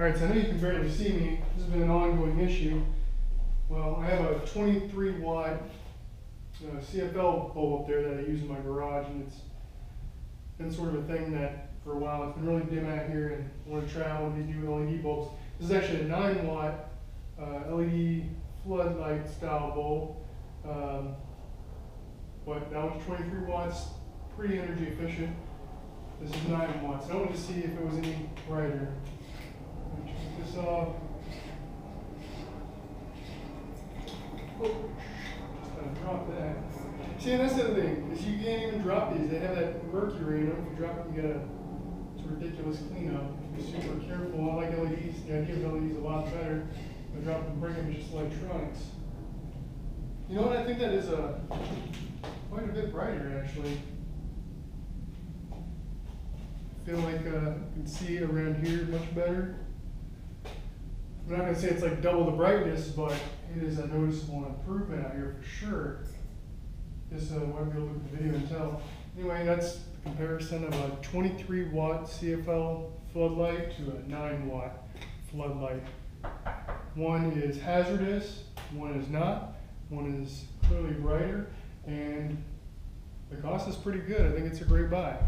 Alright, so I know you can barely see me, this has been an ongoing issue. Well, I have a twenty-three watt uh, CFL bulb up there that I use in my garage, and it's been sort of a thing that, for a while, it's been really dim out here, and I wanna try out one of these new LED bulbs. This is actually a nine watt, uh, LED floodlight style bulb. Um, but that one's twenty-three watts, pretty energy efficient. This is nine watts. I wanted to see if it was any brighter. This. Oh, drop that. See, that's the other thing, is you can't even drop these. They have that mercury in them. If you drop it, you gotta, it's a ridiculous cleanup. Be super careful. I like LEDs. The idea of LEDs a lot better. But drop and bring them just electronics. You know what? I think that is a quite a bit brighter, actually. I Feel like uh, you can see around here much better. I'm not gonna say it's like double the brightness, but it is a noticeable improvement out here for sure. Just uh, able to look at the video and tell. Anyway, that's the comparison of a 23 watt CFL floodlight to a 9 watt floodlight. One is hazardous, one is not. One is clearly brighter, and the cost is pretty good. I think it's a great buy.